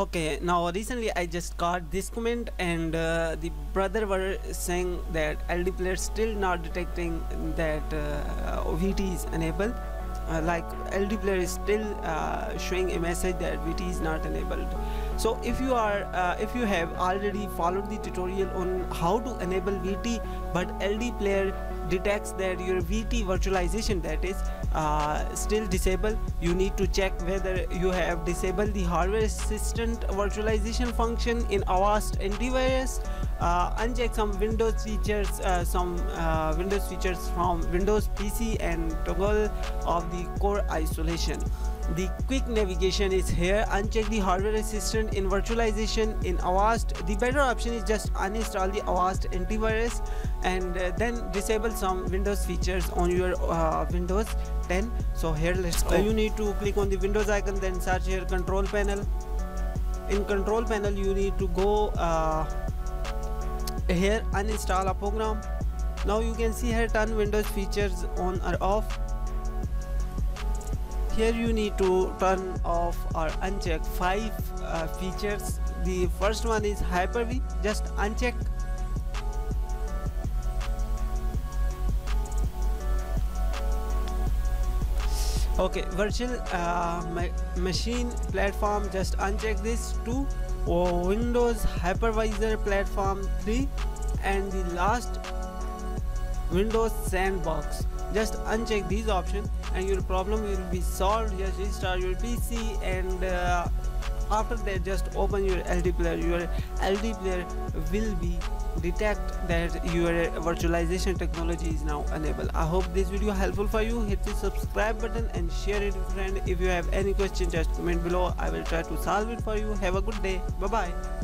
okay now recently i just got this comment and uh, the brother were saying that ld player still not detecting that uh, is enabled uh, like ld player is still uh, showing a message that vt is not enabled. So if you are uh, if you have already followed the tutorial on how to enable vt but ld player detects that your vt virtualization that is uh, still disabled you need to check whether you have disabled the hardware assistant virtualization function in avast antivirus uncheck some windows features uh, some uh, windows features from windows pc and toggle of the core isolation. The quick navigation is here. Uncheck the hardware assistant in virtualization in avast. The better option is just uninstall the avast antivirus and uh, then disable some windows features on your uh, windows 10 so here let's go. You need to click on the windows icon then search here control panel. In control panel you need to go uh, here uninstall a program. Now you can see here turn windows features on or off. Here you need to turn off or uncheck five uh, features. The first one is hyper-v. Just uncheck. Okay virtual uh, ma machine platform just uncheck this. Two oh, windows hypervisor platform 3 and the last windows sandbox. Just uncheck these options and your problem will be solved. Just restart your pc and uh, after that just open your ld player. Your ld player will be detect that your virtualization technology is now enabled. I hope this video helpful for you. Hit the subscribe button and share it with friend. If you have any question just comment below. I will try to solve it for you. Have a good day. Bye bye